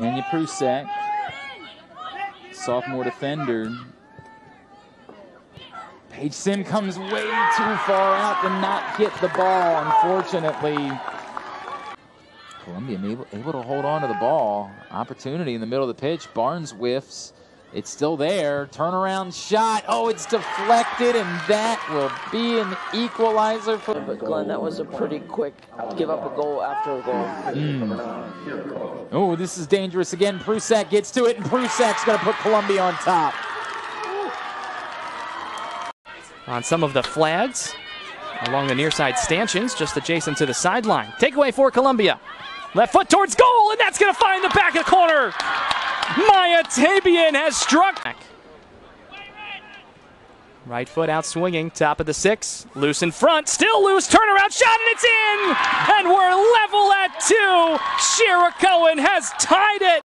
Anya Prusak, sophomore defender. Paige Sim comes way too far out to not hit the ball, unfortunately. Columbia able, able to hold on to the ball. Opportunity in the middle of the pitch. Barnes whiffs. It's still there. Turnaround shot. Oh, it's deflected, and that will be an equalizer for. But Glenn, that was a pretty quick give up a goal after a goal. Mm. Oh, this is dangerous again. Prusak gets to it, and Prusak's going to put Columbia on top. On some of the flags along the near side stanchions, just adjacent to the sideline. Takeaway for Columbia. Left foot towards goal, and that's going to find the back of the corner. Maya Tabian has struck. Right foot out swinging, top of the six, loose in front, still loose, turnaround shot, and it's in! And we're level at two. Shira Cohen has tied it.